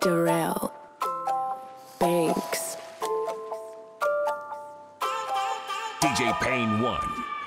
Darrell Banks. DJ Payne 1.